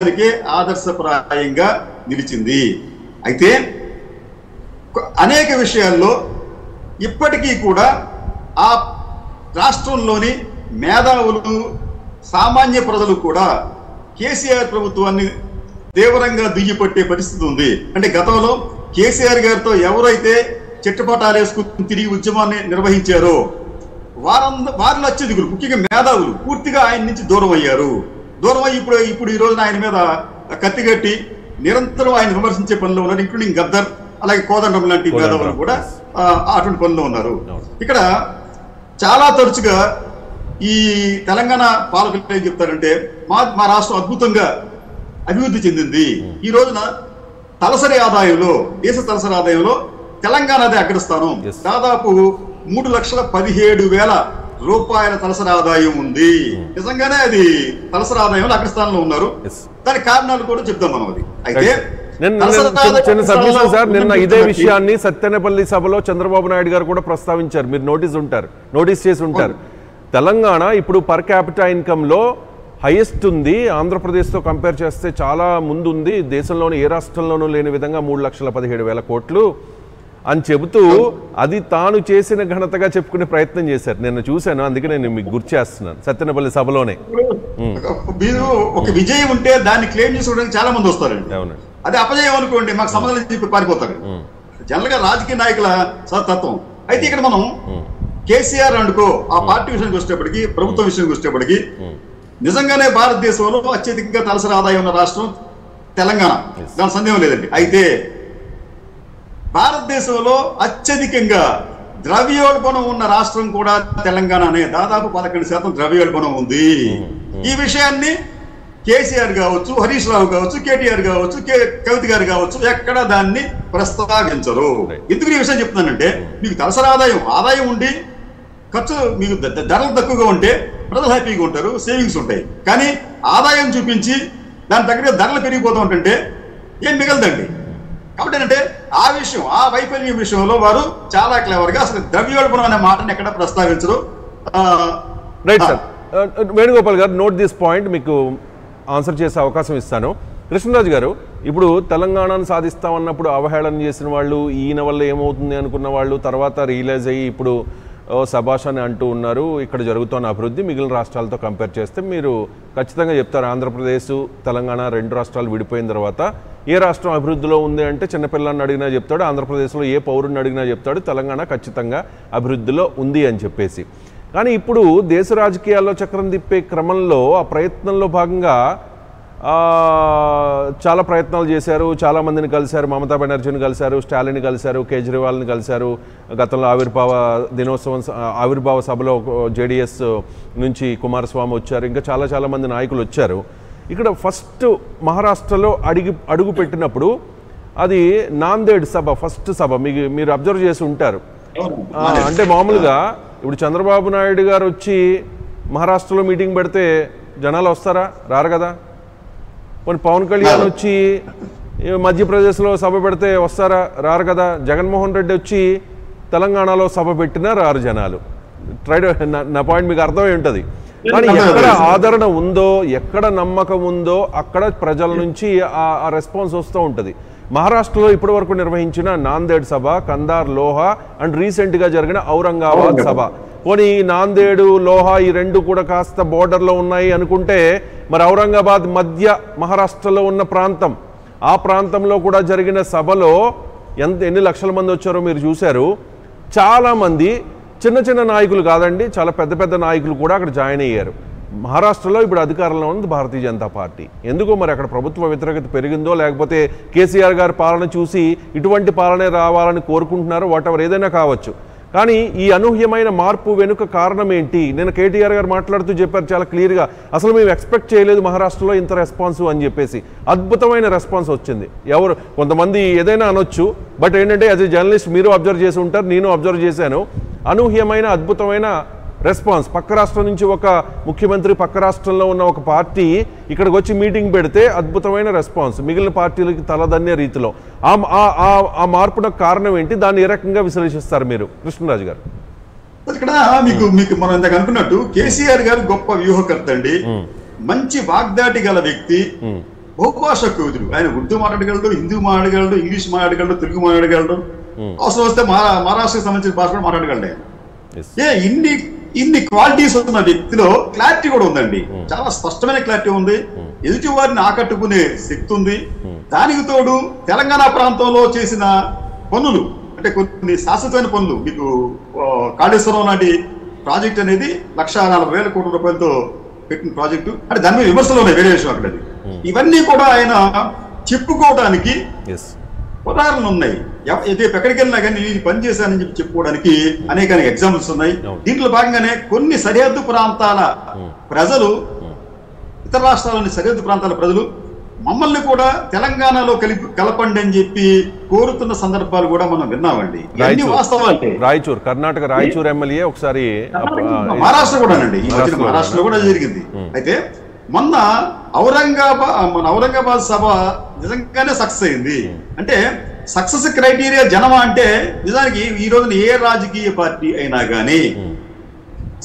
దేశానికే ఆదర్శప్రాయంగా నిలిచింది. అయితే అనేక విషయాల్లో ఇప్పటికీ కూడా ఆ రాష్ట్రంలోని మేధావులు సామాన్య ప్రజలు కూడా కేసీఆర్ ప్రభుత్వాన్ని తీవ్రంగా దుయ్యపట్టే పరిస్థితి ఉంది. అంటే గతంలో కేసీఆర్ గారితో ఎవరైతే చెట్టుపటాలు వేసుకుని తిరిగి ఉద్యమాన్ని నిర్వహించారో వారంద వారిలో అత్యధికులు ముఖ్యంగా మేధావులు పూర్తిగా ఆయన నుంచి దూరం అయ్యారు. దూరం ఇప్పుడు ఇప్పుడు ఈ రోజున ఆయన మీద కత్తిగట్టి నిరంతరం ఆయన విమర్శించే పనిలో ఉన్నారు ఇంక్లూడింగ్ గద్దర్ అలాగే కోదండం లాంటి. మేధావులు కూడా అటువంటి పనిలో ఉన్నారు. ఇక్కడ చాలా తరచుగా ఈ తెలంగాణ పాలకులు ఏం చెప్తారంటే మా మా రాష్ట్రం అద్భుతంగా అభివృద్ధి చెందింది ఈ రోజున తలసరి ఆదాయంలో దేశ తలసరి ఆదాయంలో తెలంగాణదే అగ్రస్థానం. దాదాపు మూడు లక్షల పదిహేడు వేల రూపాయల తలసరి ఆదాయం ఉంది. నిజంగానే అది తలసరి ఆదాయంలో అగ్రస్థానంలో ఉన్నారు. దానికి కారణాలు కూడా చెప్తాం మనం అది. అయితే నిన్న చిన్న- సార్ ఇదే విషయాన్ని సత్యనపల్లి సభలో చంద్రబాబు నాయుడు గారు కూడా ప్రస్తావించారు. మీరు నోటీస్ ఉంటారు. నోటీస్ చేసి ఉంటారు. తెలంగాణ ఇప్పుడు పర్ క్యాపిటా ఇన్కమ్లో హైయెస్ట్ ఉంది. ఆంధ్రప్రదేశ్తో కంపేర్ చేస్తే చాలా ముందు ఉంది దేశంలోని ఏ రాష్ట్రంలోనూ లేని విధంగా మూడు లక్షల పదిహేడు వేల కోట్లు. అని చెబుతూ అది తాను చేసిన ఘనతగా చెప్పుకునే ప్రయత్నం చేశారు. నిన్న చూశాను అందుకే నేను మీకు గుర్తు చేస్తున్నాను. సత్యనపల్లి సభలోనే. మీరు ఒక విజయం ఉంటే దాన్ని క్లెయిమ్ చేసుకోవడానికి చాలా మంది వస్తారండి. అవునండి అదే అపజయం అనుకోండి మాకు లేదు చెప్పి పారిపోతారు. జనరల్గా రాజకీయ నాయకుల తత్వం. అయితే ఇక్కడ మనం కేసీఆర్ అనుకో ఆ పార్టీ విషయానికి వచ్చేటప్పటికి ప్రభుత్వం విషయానికి వచ్చేటప్పటికి నిజంగానే భారతదేశంలో అత్యధికంగా తలసరి ఆదాయం ఉన్న రాష్ట్రం తెలంగాణ. దాని సందేహం లేదండి. అయితే భారతదేశంలో అత్యధికంగా ద్రవ్యోల్బణం ఉన్న రాష్ట్రం కూడా తెలంగాణనే. దాదాపు పదకొండు శాతం ద్రవ్యోల్బణం ఉంది. ఈ విషయాన్ని కేసీఆర్ కావచ్చు హరీష్ రావు కావచ్చు కేటీఆర్ కావచ్చు కే కవిత గారు కావచ్చు ఎక్కడ దాన్ని ప్రస్తావించరు. ఎందుకు ఈ విషయం చెప్తున్నానంటే మీకు తలసరి ఆదాయం ఆదాయం ఉండి ఖర్చు మీకు ధరలు తక్కువగా ఉంటే ప్రజలు హ్యాపీగా ఉంటారు సేవింగ్స్ ఉంటాయి. కానీ ఆదాయం చూపించి దాని తగ్గ ధరలు పెరిగిపోతూ ఉంటుంటే ఏం మిగలదండి? కాబట్టి ఏంటంటే ఆ విషయం ఆ వైఫల్యం విషయంలో వారు చాలా క్లవర్గా అసలు ద్రవ్యోల్బణం అనే మాటని ఎక్కడ ప్రస్తావించరు. రైట్ సార్ Uh, వేణుగోపాల్ గారు నోట్ దిస్ పాయింట్ మీకు ఆన్సర్ చేసే అవకాశం ఇస్తాను. కృష్ణరాజు గారు ఇప్పుడు తెలంగాణను సాధిస్తామన్నప్పుడు అవహేళన చేసిన వాళ్ళు ఈయన వల్ల ఏమవుతుంది అనుకున్న వాళ్ళు తర్వాత రియలైజ్ అయ్యి ఇప్పుడు సభాష్ అని అంటూ ఉన్నారు ఇక్కడ జరుగుతున్న అభివృద్ధి మిగిలిన రాష్ట్రాలతో కంపేర్ చేస్తే మీరు ఖచ్చితంగా చెప్తారు ఆంధ్రప్రదేశ్ తెలంగాణ రెండు రాష్ట్రాలు విడిపోయిన తర్వాత ఏ రాష్ట్రం అభివృద్ధిలో ఉంది అంటే చిన్నపిల్లని అడిగినా చెప్తాడు ఆంధ్రప్రదేశ్లో ఏ పౌరుని అడిగినా చెప్తాడు తెలంగాణ ఖచ్చితంగా అభివృద్ధిలో ఉంది అని చెప్పేసి. కానీ ఇప్పుడు దేశ రాజకీయాల్లో చక్రం తిప్పే క్రమంలో ఆ ప్రయత్నంలో భాగంగా చాలా ప్రయత్నాలు చేశారు. చాలామందిని కలిశారు. మమతా బెనర్జీని కలిశారు స్టాలిన్ కలిశారు కేజ్రీవాల్ని కలిశారు. గతంలో ఆవిర్భావ దినోత్సవం స- ఆవిర్భావ సభలో జేడిఎస్ నుంచి కుమారస్వామి వచ్చారు. ఇంకా చాలా చాలామంది నాయకులు వచ్చారు. ఇక్కడ ఫస్ట్ మహారాష్ట్రలో అడిగి అడుగు పెట్టినప్పుడు అది నాందేడ్ సభ ఫస్ట్ సభ. మీకు మీరు అబ్జర్వ్ చేసి ఉంటారు. అంటే మామూలుగా ఇప్పుడు చంద్రబాబు నాయుడు గారు వచ్చి మహారాష్ట్రలో మీటింగ్ పెడితే జనాలు వస్తారా? రారు కదా? పోనీ పవన్ కళ్యాణ్ వచ్చి మధ్యప్రదేశ్లో సభ పెడితే వస్తారా? రారు కదా. జగన్మోహన్ రెడ్డి వచ్చి తెలంగాణలో సభ పెట్టినా రారు జనాలు. ట్రైడ్ నా- పాయింట్ మీకు అర్థమై ఉంటుంది. కానీ ఎక్కడ ఆదరణ ఉందో ఎక్కడ నమ్మకం ఉందో అక్కడ ప్రజల నుంచి ఆ ఆ రెస్పాన్స్ వస్తూ ఉంటుంది. మహారాష్ట్రలో ఇప్పటి వరకు నిర్వహించిన నాందేడ్ సభ కందార్ లోహా అండ్ రీసెంట్గా జరిగిన ఔరంగాబాద్. సభ. పోనీ ఈ నాందేడు లోహా ఈ రెండు కూడా కాస్త బోర్డర్లో ఉన్నాయి అనుకుంటే మరి ఔరంగాబాద్ మధ్య మహారాష్ట్రలో ఉన్న ప్రాంతం ఆ ప్రాంతంలో కూడా జరిగిన సభలో ఎంత ఎన్ని లక్షల మంది వచ్చారో మీరు చూశారు. చాలామంది చిన్న చిన్న నాయకులు కాదండి చాలా పెద్ద పెద్ద నాయకులు కూడా అక్కడ జాయిన్ అయ్యారు. మహారాష్ట్రలో ఇప్పుడు అధికారంలో ఉంది భారతీయ జనతా పార్టీ. ఎందుకో మరి అక్కడ ప్రభుత్వ వ్యతిరేకత పెరిగిందో లేకపోతే కేసీఆర్ గారి పాలన చూసి ఇటువంటి పాలనే రావాలని కోరుకుంటున్నారో వాటెవర్ ఏదైనా కావచ్చు. కానీ ఈ అనూహ్యమైన మార్పు వెనుక కారణం ఏంటి? నేను కేటీఆర్ గారు మాట్లాడుతూ చెప్పారు చాలా క్లియర్గా. అసలు మేము ఎక్స్పెక్ట్ చేయలేదు మహారాష్ట్రలో ఇంత రెస్పాన్స్ అని చెప్పేసి. అద్భుతమైన రెస్పాన్స్ వచ్చింది. ఎవరు? కొంతమంది ఏదైనా అనొచ్చు. బట్ ఏంటంటే యాజ్ ఎ జర్నలిస్ట్ మీరు అబ్జర్వ్ చేసి ఉంటారు నేను అబ్జర్వ్ చేశాను. అనూహ్యమైన అద్భుతమైన రెస్పాన్స్. పక్క రాష్ట్రం నుంచి ఒక ముఖ్యమంత్రి పక్క రాష్ట్రంలో ఉన్న ఒక పార్టీ ఇక్కడికి వచ్చి మీటింగ్ పెడితే అద్భుతమైన రెస్పాన్స్. మిగిలిన పార్టీలకి తలదన్నే రీతిలో. ఆ మార్పునకు కారణం ఏంటి? దాన్ని ఏ రకంగా విశ్లేషిస్తారు మీరు? కృష్ణరాజు గారు. ఇక్కడ మీకు మీకు మనం ఇందాక అనుకున్నట్టు కేసీఆర్ గారు గొప్ప వ్యూహకర్త అండి మంచి వాగ్దాటి గల వ్యక్తి. బహుభాషా కవితుడు ఆయన ఉర్దూ మాట్లాడగలడు హిందీ మాట్లాడగలడు ఇంగ్లీష్ మాట్లాడగలడు తెలుగు మాట్లాడగలడు. అవసరం వస్తే మహా మహారాష్ట్రకు సంబంధించిన భాష కూడా మాట్లాడగలడు. ఆయన ఏ ఇన్ని ఇన్ని క్వాలిటీస్ ఉన్న వ్యక్తిలో క్లారిటీ కూడా ఉందండి. చాలా స్పష్టమైన క్లారిటీ ఉంది. ఎదుటి వారిని ఆకట్టుకునే శక్తి ఉంది. దానికి తోడు తెలంగాణ ప్రాంతంలో చేసిన పనులు అంటే కొన్ని శాశ్వతమైన పనులు మీకు కాళేశ్వరం లాంటి ప్రాజెక్ట్ అనేది లక్ష నలభై వేల కోట్ల రూపాయలతో పెట్టిన ప్రాజెక్టు. అంటే దాని మీద విమర్శలు ఉన్నాయి వేరే విషయం అక్కడ. ఇవన్నీ కూడా ఆయన చెప్పుకోవడానికి ఉదాహరణలు ఉన్నాయి. ఇది ఎక్కడికి వెళ్ళినా కానీ నేను పని చేశానని చెప్పి చెప్పుకోవడానికి అనేక అనేక ఎగ్జాంపుల్స్ ఉన్నాయి. దీంట్లో భాగంగానే కొన్ని సరిహద్దు ప్రాంతాల ప్రజలు ఇతర రాష్ట్రాల్లోని సరిహద్దు ప్రాంతాల ప్రజలు మమ్మల్ని కూడా తెలంగాణలో కలిపి కలపండి అని చెప్పి కోరుతున్న సందర్భాలు కూడా మనం విన్నామండి. వాస్తవాలే రాయచూర్. కర్ణాటక రాయచూర్ ఎమ్మెల్యే ఒకసారి మహారాష్ట్ర కూడా అండి ఈ మధ్యన మహారాష్ట్రలో మహారాష్ట్రలో కూడా జరిగింది. అయితే మొన్న ఔరంగాబాద్ మన ఔరంగాబాద్ సభ నిజంగానే సక్సెస్ అయింది. అంటే సక్సెస్ క్రైటీరియా జనమా అంటే నిజానికి ఈ రోజున ఏ రాజకీయ పార్టీ అయినా కానీ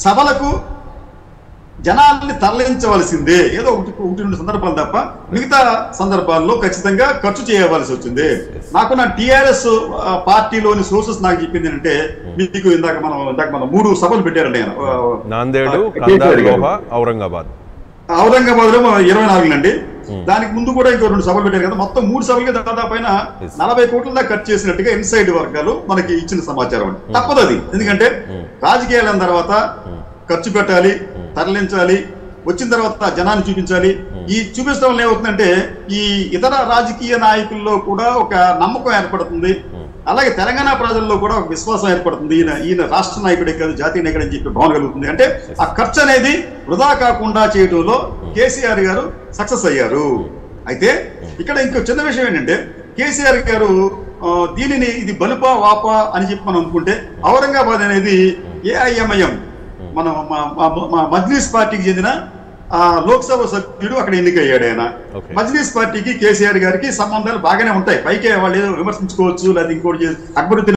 సభలకు జనాల్ని తరలించవలసిందే. ఏదో ఒకటి ఒకటి రెండు సందర్భాలు తప్ప మిగతా సందర్భాల్లో ఖచ్చితంగా ఖర్చు చేయవలసి వచ్చింది. నాకు నా టిఆర్ఎస్ పార్టీలోని సోర్సెస్ నాకు చెప్పింది ఏంటంటే మీకు ఇందాక మనం ఇందాక మనం మూడు సభలు పెట్టారండి ఆయన. ఔరంగాబాద్. ఔరంగాబాద్లో ఇరవై నాలుగు అండి దానికి ముందు కూడా ఇంకో రెండు సభలు పెట్టారు కదా. మొత్తం మూడు సభలకి దాదాపు. నలభై కోట్ల దాకా ఖర్చు చేసినట్టుగా ఇన్సైడ్ వర్గాలు మనకి ఇచ్చిన సమాచారం అండి. తప్పదు అది. ఎందుకంటే రాజకీయాలైన తర్వాత ఖర్చు పెట్టాలి తరలించాలి వచ్చిన తర్వాత జనాన్ని చూపించాలి. ఈ చూపించడం వల్ల ఏమవుతుందంటే ఈ ఇతర రాజకీయ నాయకుల్లో కూడా ఒక నమ్మకం ఏర్పడుతుంది. అలాగే తెలంగాణ ప్రజల్లో కూడా ఒక విశ్వాసం ఏర్పడుతుంది. ఈయన ఈయన రాష్ట్ర నాయకుడే కాదు జాతీయ నాయకుడు అని చెప్పి భావన కలుగుతుంది. అంటే ఆ ఖర్చు అనేది వృధా కాకుండా చేయడంలో కేసీఆర్ గారు సక్సెస్ అయ్యారు. అయితే ఇక్కడ ఇంకో చిన్న విషయం ఏంటంటే కేసీఆర్ గారు దీనిని ఇది బలుపా వాపా అని చెప్పి మనం అనుకుంటే ఔరంగాబాద్ అనేది ఏఐఎంఐఎం. మన మా- మజ్లీస్ పార్టీకి చెందిన ఆ, లోక్సభ సభ్యుడు అక్కడ ఎన్నికయ్యాడు ఆయన. మజ్లీస్ పార్టీకి కేసీఆర్ గారికి సంబంధాలు బాగానే ఉంటాయి. పైకే వాళ్ళు ఏదో విమర్శించుకోవచ్చు లేదా ఇంకోటి అక్బరుద్దీన్